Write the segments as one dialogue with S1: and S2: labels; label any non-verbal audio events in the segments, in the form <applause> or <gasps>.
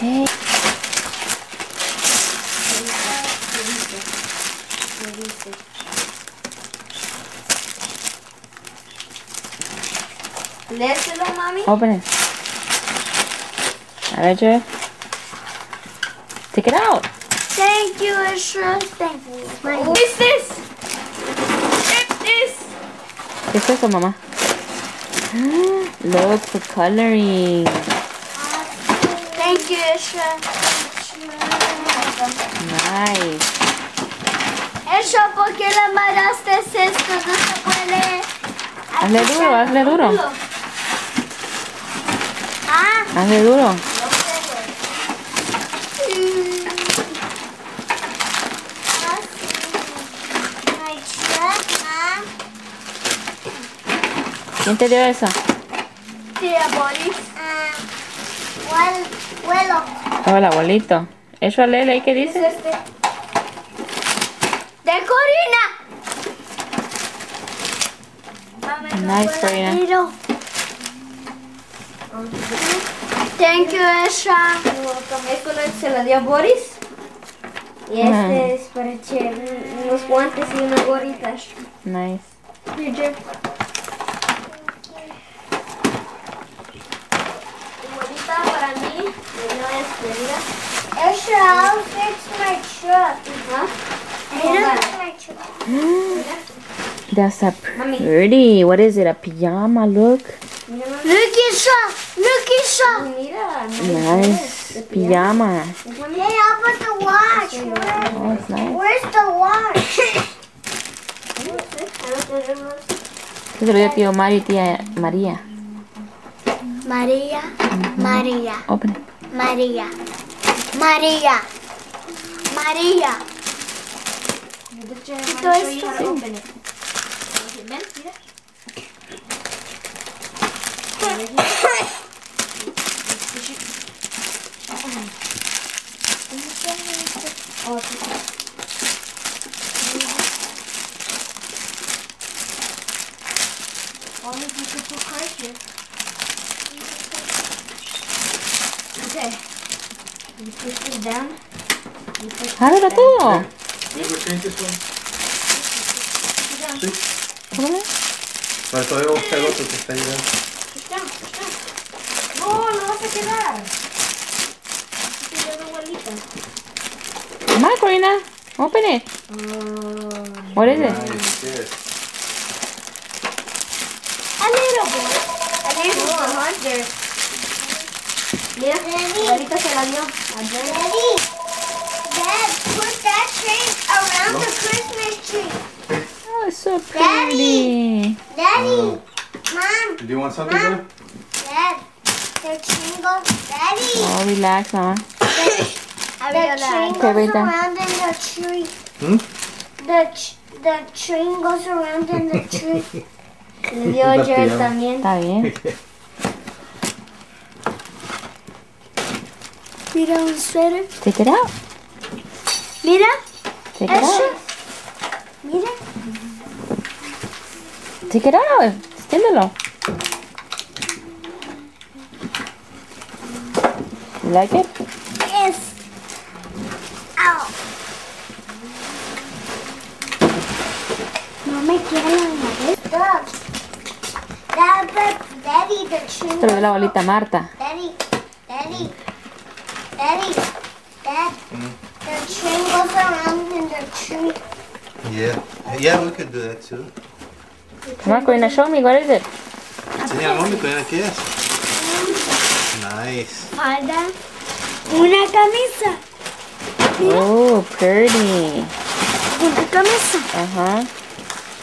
S1: Hey.
S2: Me dice. Léeselo, mami.
S1: Open it. A ver, Take it out.
S3: Thank you, Isra. Thank you.
S2: What is this? Check this.
S1: ¿Qué es eso, mamá? <gasps> Look for coloring.
S3: Thank you, Isra.
S1: Nice.
S3: Isra, ¿por qué le mandaste esto? No se puede.
S1: Hazle duro, hazle duro.
S3: Ah,
S1: Hazle duro.
S3: Mom.
S1: ¿Quién te dio eso?
S3: Tía Boris. Ah, huel, huelo.
S1: Hola, abuelito. Eso léele ahí que
S2: ¿Qué es
S1: dice.
S2: este?
S3: De Corina.
S1: Nice, Corina.
S3: Miro. Thank you, Isra.
S2: Esto lo- se lo dio Boris. Y este es para Che, unos guantes y unas gorritas.
S1: Nice.
S2: Igualita para mí, de una despedida.
S3: Isra, I'll my truck. Mira my truck.
S1: That's a pretty. What is it? A pajama look.
S3: Look, Isra. Look,
S2: no
S1: Nice. Pajama.
S3: Hey, how about the watch? Where,
S1: Oh, it's nice.
S3: where's the watch?
S1: Eso se lo dio tío Mario y tía María.
S3: María, mm-hmm. María,
S1: Open it.
S2: Maria, Maria, Maria. Gdybyście Marysiu i. Push
S1: Jálalo todo.
S4: Maybe we'll change this one.
S2: it down.
S4: Sí.
S1: Póngale.
S4: Vale, todavía buscar el otro que está
S2: down, push down. No, no vas a quedar. Vas a quedar igualita.
S1: Come on, Corina. Open it. What is it?
S4: Nice, yes.
S3: A little bit.
S2: A little hunter. Mira, ahorita se la dio. A
S3: Dad, put that tree around the Christmas tree.
S1: Oh, it's so pretty.
S3: Daddy, Mom,
S4: Do you want something, brother?
S3: Dad, the tree goes. Daddy,
S1: Oh, relax, mamá.
S3: the train goes
S1: wait
S3: around in the tree.
S4: Hmm?
S3: The ch- the train goes around in the tree.
S2: Le dio
S4: La
S2: Jared también.
S1: Está bien.
S3: Mira un suéter.
S1: Take it out.
S3: Mira,
S1: Take it
S3: eso.
S1: out.
S3: Mira.
S1: Take it out. Extiéndelo. You like it?
S3: Yes. Ow. No me quiero la Daddy, the tree.
S1: Esto lo dio la abuelita Marta.
S3: Daddy, Daddy, Daddy, Dad. The train goes around in the tree.
S4: Yeah. Yeah, we could do that too.
S1: Come on, Corina, show me. What is it?
S4: Enseña a mami, Corina, ¿qué es? Nice.
S3: Falda. Una camisa.
S1: Oh, pretty.
S3: Una camisa.
S1: Ajá.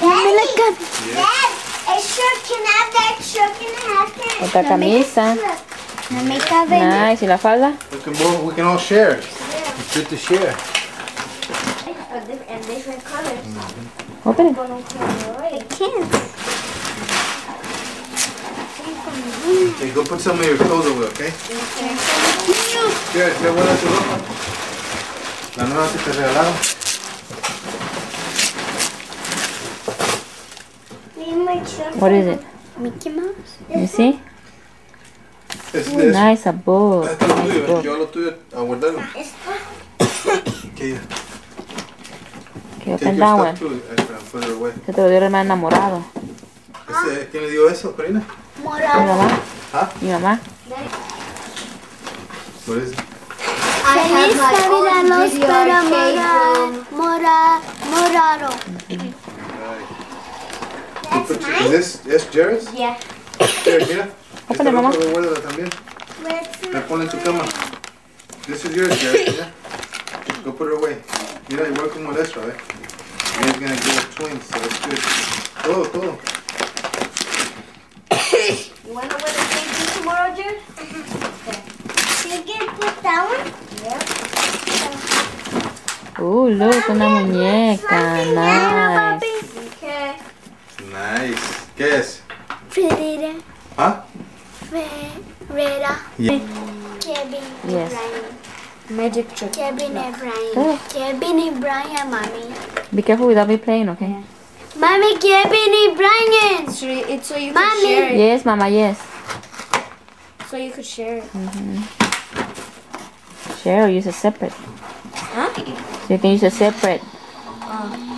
S3: Dame la camisa. Dad, a shirt can have that shirt can have that.
S1: Otra camisa.
S3: No me cabe.
S1: Nice. ¿Y la falda?
S4: We can, both, we can all share. It's good to share.
S2: And different colors.
S1: Open it.
S2: Con un color.
S3: I can't.
S4: Okay, go put some of your clothes away, okay? Here, qué buena tu ropa. La nueva que te regalaron.
S3: Leave my shirt.
S1: What is it?
S3: Mickey Mouse.
S1: You see?
S4: Es
S1: Ooh,
S4: eso.
S1: nice, a book.
S4: Ah, esto es
S1: Nice
S4: tuyo.
S1: book.
S4: Yo lo tuyo a guardarlo. Okay,
S1: Okay,
S4: take
S1: open that one.
S4: away.
S1: Se te lo dio el hermano enamorado.
S4: Ese- ¿Quién le dio eso, Karina?
S1: Mi
S3: Morado.
S1: mamá.
S4: ¿Ah?
S1: Mi mamá.
S4: What is it?
S2: Feliz Navidad, los
S3: arcade
S2: mora, mora, morado.
S4: Put your- Is this, yes, Jared's?
S3: Yeah.
S4: Jared, mira.
S1: Ópale, mamá.
S4: también.
S3: Where's
S4: La pon en tu cama. This is yours, Jared, mira. Go put it away. Mira, igual como el extra, eh. And he's gonna give us twins, so that's good. Todo, todo.
S2: You wanna wear the same thing tomorrow, Jared?
S3: You can put that one?
S1: Uh, look, una muñeca. Nice.
S4: Yeah.
S3: Kevin.
S1: Yes.
S2: Magic trick.
S3: Kevin and
S1: Oh.
S3: Brian. Kevin and Brian, mommy.
S1: Be careful without me playing, okay?
S3: Mommy, Kevin and Brian.
S2: So you- it's so you
S3: Mommy.
S2: can share it.
S1: Yes, mama, yes.
S2: So you could share it. Mm-hmm.
S1: Share or use a separate.
S2: Huh?
S1: So you can use a separate.
S3: Beep,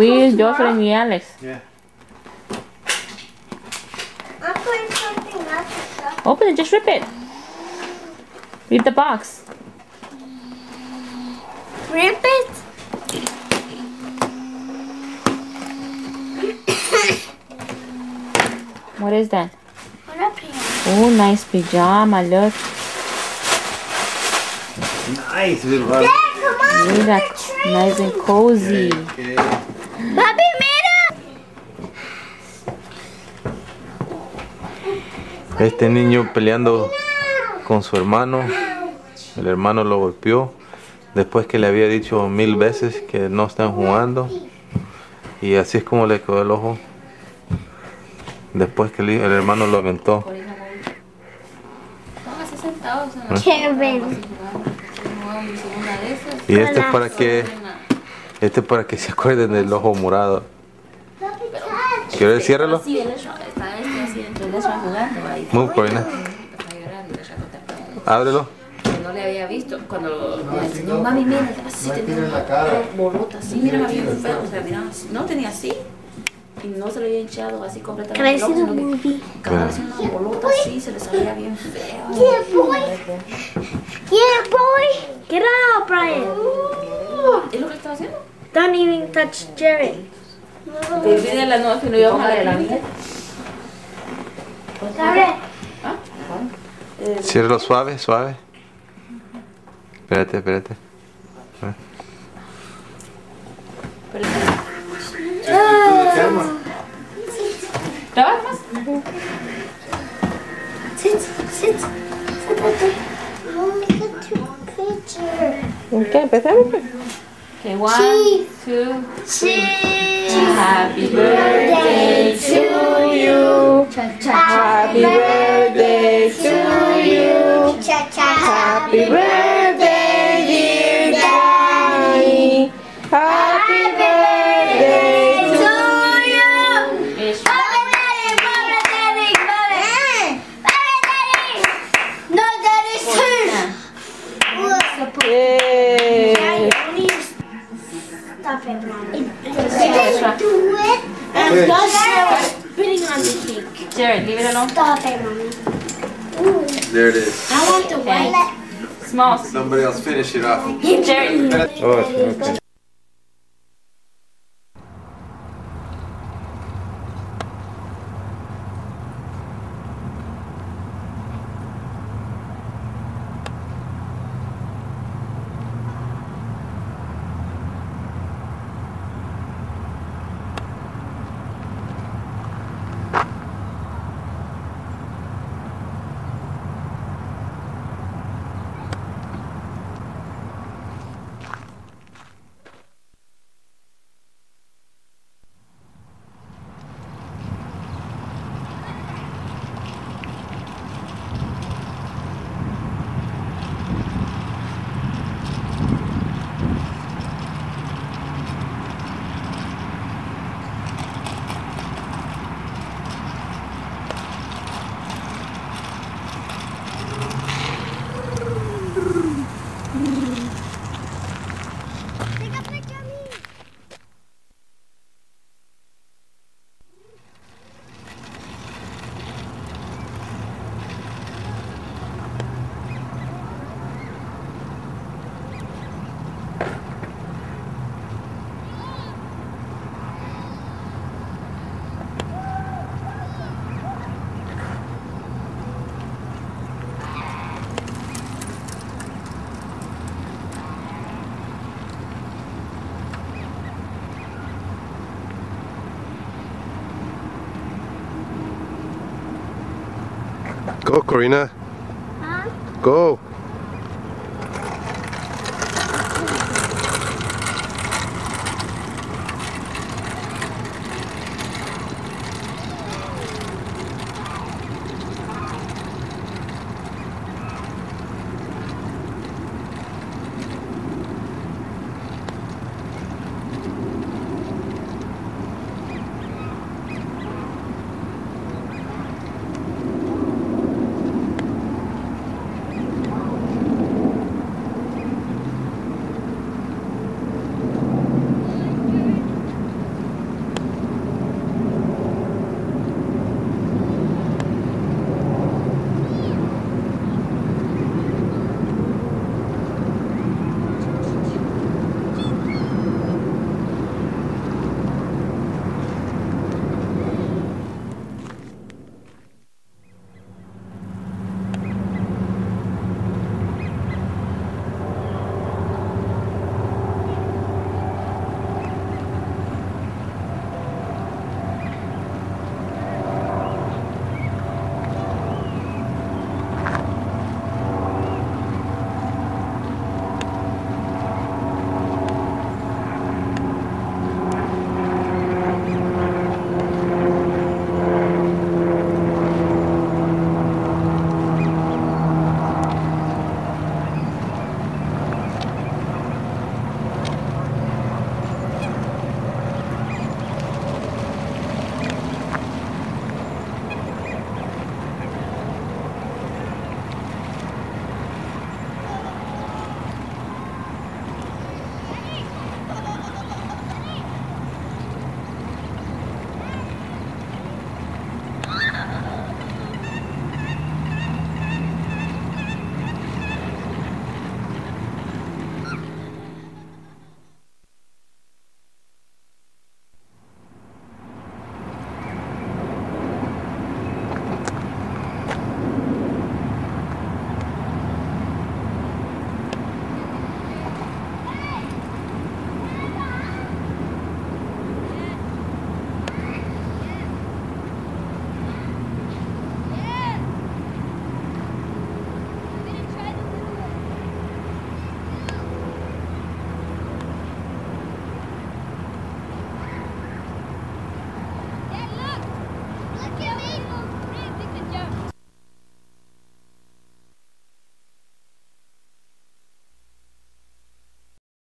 S1: Will, Jocelyn, y Alex.
S4: Yeah.
S3: Oh, I'm putting something else.
S1: Open it, just rip it. Rip the box.
S3: Rip it.
S1: What is that?
S3: What up here?
S1: Oh, nice pajama, look.
S4: Nice, little Bobby.
S3: come on.
S1: Mira, nice and cozy.
S4: Okay.
S3: Papi, mira.
S5: Este niño peleando con su hermano. El hermano lo golpeó. Después que le había dicho mil veces que no están jugando. Y así es como le quedó el ojo. Después que el, el hermano lo aventó.
S3: Kevin.
S5: Y este es para que este es para que se acuerden del ojo morado. ¿Quieres ciérralo?
S6: Sí, él está este así jugando ahí.
S5: Muy Corina.
S6: Está llorando, ya está temprano.
S5: Ábrelo.
S6: Que No le había visto cuando le enseñó, mami, mira, así tenía una bolota así, mira, bien feo, o sea, mira, no tenía así. Y no se le había hinchado así completamente.
S3: Un
S6: sino que
S3: movie.
S6: Cada vez una bolota así, se le salía bien feo.
S3: Yeah, boy. Yeah, boy. Get out, Brian.
S6: ¿Es lo que estaba haciendo?
S3: Don't even touch.
S6: Que el día de la noche no íbamos a la clínica.
S3: Jared.
S5: Ciérralo suave, suave. Espérate, espérate.
S6: ¿Trabajas más?
S3: Sit, sit. Sit.
S1: Okay, empezamos. pues.
S6: Okay, one, two,
S3: Cheese.
S6: happy birthday
S3: to Stop it, Brian.
S6: extra.
S3: Do it.
S4: Okay.
S3: Spitting on the cake.
S6: Jared, leave it alone.
S3: Stop it, mommy.
S4: There it is.
S3: I want the white.
S6: Small.
S4: Somebody else finish it off.
S6: Jared.
S5: Oh, okay.
S4: Go, Corina.
S3: Huh?
S4: Go.